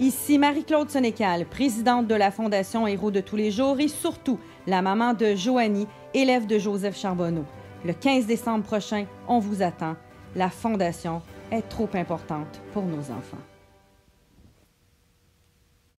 Ici Marie-Claude Sénécal, présidente de la Fondation Héros de tous les jours et surtout la maman de Joanie, élève de Joseph Charbonneau. Le 15 décembre prochain, on vous attend. La Fondation est trop importante pour nos enfants.